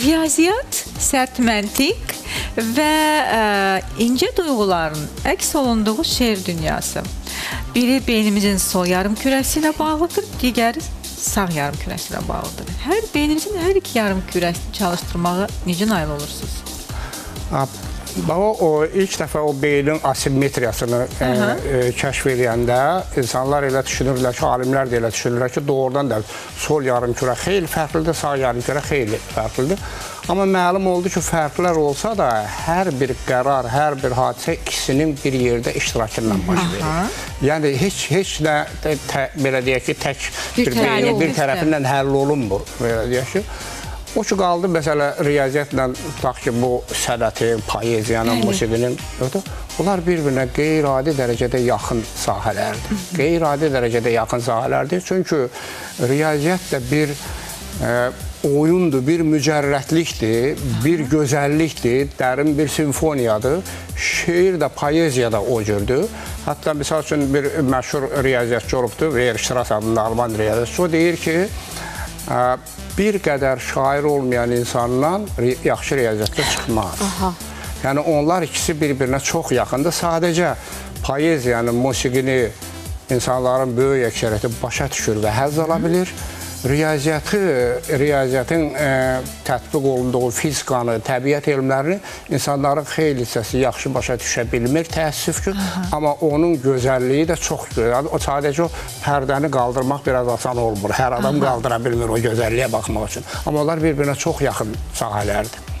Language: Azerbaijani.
riyaziyyat, sərt məntiq və ə, incə duyğuların əks olunduğu şeir dünyası. Biri beynimizin sol yarım kürəsi ilə bağlıdır, digəri sağ yarım kürəsi ilə bağlıdır. Hər beynimizin hər iki yarım kürəsini çalışdırmağa necə nail olursunuz? Ha, Baba o ilk dəfə o beynin asimetriyasını e, e, kəşf edəndə insanlar elə düşünürlər ki, alimlər də elə düşünürlər ki, doğrudan da sol yarımkürə xeyli fərqlidir, sağ yarımkürə xeyli fərqlidir. Amma məlum oldu ki, fərqlər olsa da hər bir qərar, hər bir hadisə ikisinin bir yerdə iştirakı ilə baş verir. Yəni heç heç nə tə, belə deyək ki, tək Bir bir, bir tərəfindən həll olunmur, belə deyək ki. O ki qaldı məsələ riyaziyyatla tutaq ki, bu sənətin, poeziyanın, musiqinin, bunlar bir-birinə qeyri-adi dərəcədə yaxın sahələrdir. Qeyri-adi dərəcədə yaxın sahələrdir. Çünki riyaziyyat da bir ə, oyundur, bir mücərrətlikdir, bir gözəllikdir, dərin bir simfoniyadır. Şeir də, poeziya da o cürdür. Hətta misal üçün bir məşhur riyaziyyatçı olubdur, Ver Şiras adında Alman riyaziyyatçı. O deyir ki, bir qədər şair olmayan insandan yaxşı riyaziyyatda çıxmaz. Aha. Yəni onlar ikisi bir-birinə çox yaxındır. Sadəcə poeziyanın, musiqini insanların böyük əksəriyyəti başa düşür və həzz ala bilir. Riyaziyyatı, riyaziyyatın ə, tətbiq olunduğu fizikanı, təbiət elmlərini insanların xeyli hissəsi yaxşı başa düşə bilmir, təəssüf ki. Amma onun gözəlliyi də çox gözəl. O sadəcə o pərdəni qaldırmaq biraz asan olmur. Hər adam qaldıra bilmir o gözəlliyə baxmaq üçün. Amma onlar bir-birinə çox yaxın sahələrdir.